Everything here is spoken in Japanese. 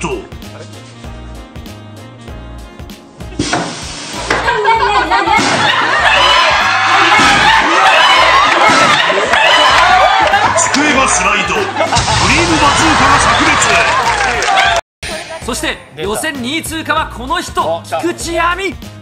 と。机がスライド。クリームバズーカが炸裂。そして予選2位通過はこの人。菊池亜美。